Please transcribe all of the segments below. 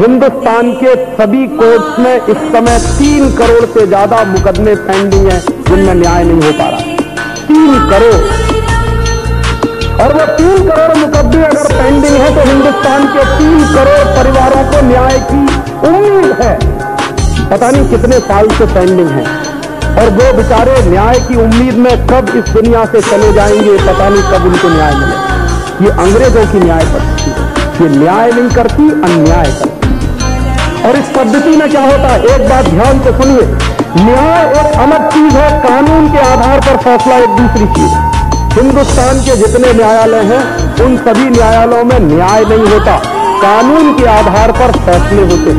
हिंदुस्तान के सभी कोर्ट्स में इस समय तीन करोड़ से ज़्यादा मुकदमे पेंडिंग हैं, जिनमें न्याय नहीं हो पा रहा। तीन करोड़। और वो तीन करोड़ मुकदमे अगर पेंडिंग है तो हिंदुस्तान के तीन करोड़ परिवारों को न्याय की उम्मीद है। पता नहीं कितने साल से पेंडिंग है। और वो बेचारे न्याय की उम्मीद में कब इस दुनिया से चले जाएँगे, पता नहीं कब उनको न्याय मिले ये अंग्रेज़ों की न्याय पद्धति ये न्याय नहीं करती, अन्याय करती। और इस पद्धति में क्या होता है? एक बात ध्यान से सुनिए। न्याय एक अलग चीज़ है, कानून के आधार पर फैसला एक दूसरी चीज़ हिंदुस्तान के जितने न्यायालय हैं, उन सभी न्यायालयों में न्याय नहीं होता। कानून के आधार पर फैसले होते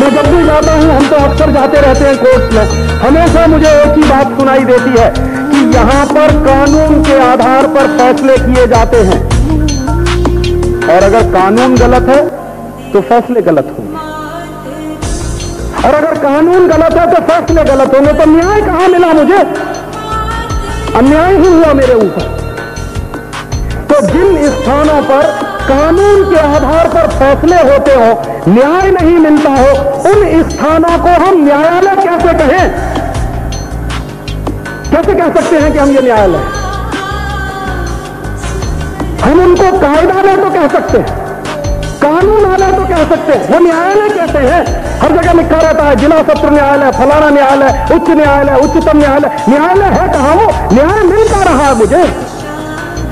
मैं जब भी जाता हूँ, हम तो अक्सर जाते रहते हैं कोर्ट में। हमेशा मुझे एक ही बात सुनाई देती है कि यहाँ पर कानून के आधार पर फैसले किए जाते हैं। और अगर कानून गलत है तो फैसले गलत होंगे। और अगर कानून गलत है तो फैसले गलत होंगे। तो न्याय कहाँ मिला मुझे? अन्याय ही हुआ मेरे ऊपर। तो जिन स्थानों पर कानून के आधार पर फैसले होते हो, न्याय नहीं मिलता हो, उन स्थानों को हम न्यायालय कैसे कहें? कैसे कह सकते हैं कि हम ये न्यायालय हम उनको कायदा में तो कह सकते हैं। कानून आलय तो कह सकते हैं, वो न्यायालय कहते हैं। हर जगह लिखा रहता है, जिला सत्र न्यायालय, फलाना न्यायालय, उच्च न्यायालय, उच्चतम न्यायालय। न्यायालय है कहा वो? न्याय मिल पा रहा है मुझे।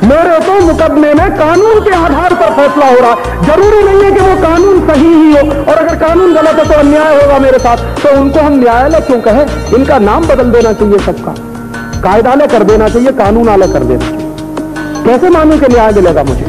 मेरे तो मुकदमे में कानून के आधार पर फैसला हो रहा ज़रूरी नहीं है कि वो कानून सही ही हो, और अगर कानून गलत है तो अन्याय होगा मेरे साथ। तो उनको हम न्यायालय क्यों कहें? इनका नाम बदल देना चाहिए सबका। कायदालय कर देना चाहिए, कानून आलय कर देना चाहिए। कैसे मानू कि न्याय मिलेगा मुझे?